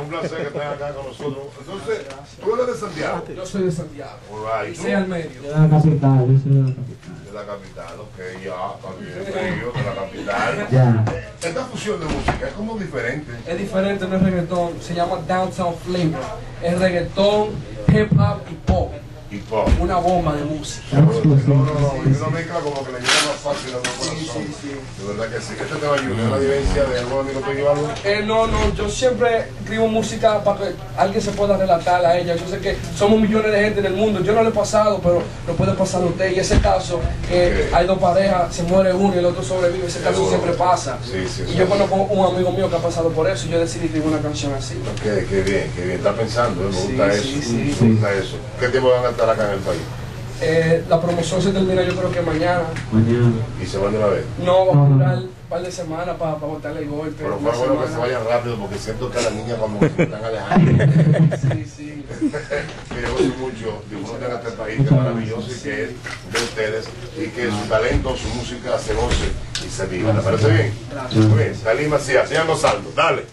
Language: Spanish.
un placer que estés acá con nosotros. Entonces, tú eres de Santiago. Yo soy de Santiago. All right. ¿Tú? Soy al medio. Yo de la capital, yo soy de la capital. De la capital, ok, ya, también. Río, de la capital. Ya. Esta fusión de música es como diferente. Es diferente, no es reggaetón. Se llama Downtown Flavor. Es reggaetón, hip hop y pop. Y pop. Una bomba de música. No, no, no, y una mezcla como que le llega más fácil a tu corazón. sí, sí. De verdad que sí. Este te va a ayudar la vivencia de algún amigo tuyo algo. Eh, no, no, yo siempre escribo música para que alguien se pueda relatar a ella. Yo sé que somos millones de gente en el mundo. Yo no lo he pasado, pero lo puede pasar a usted. Y ese caso, que hay dos parejas, se muere uno y el otro sobrevive. Ese caso Seguro. siempre pasa. Sí, sí, y yo conozco un amigo mío que ha pasado por eso. Y yo decidí escribir una canción así. Ok, qué bien, qué bien. Está pensando, ¿eh? me gusta eso. Me gusta eso. ¿Qué tiempo van a estar acá en el país? Eh, la promoción se termina yo creo que mañana. Mañana. Y se van de una vez. No, va a durar un par de semanas para botarle el golpe. Pero fue bueno que se vayan rápido porque siento que las niñas que se están alejando. Sí, sí. gozo mucho disfruten este país que es maravilloso y que es de ustedes y que su talento, su música se goce y se viva. ¿Le parece bien? Gracias. Muy bien. Macías, sigan gozando. Dale.